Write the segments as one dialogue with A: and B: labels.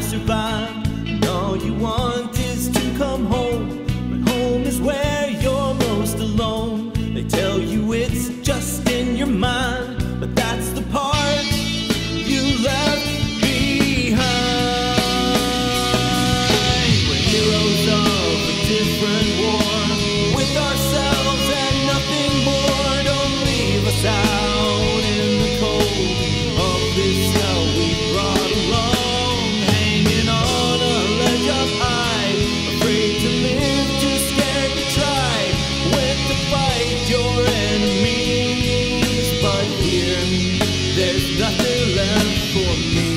A: I've survived. And all you want is to come home. But home is where you're most alone. They tell you it's just in your mind, but that's the part you left behind. We're heroes of a different war with ourselves and nothing more. Don't leave us out in the cold of this night. there's nothing left for me.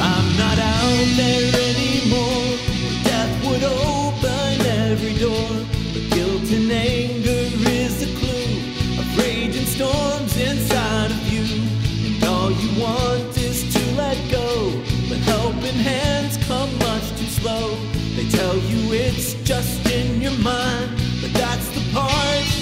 A: I'm not out there anymore. Death would open every door. But guilt and anger is a clue of raging storms inside of you. And all you want is to let go. But helping hands come much too slow. They tell you it's just in your mind, but that's the part.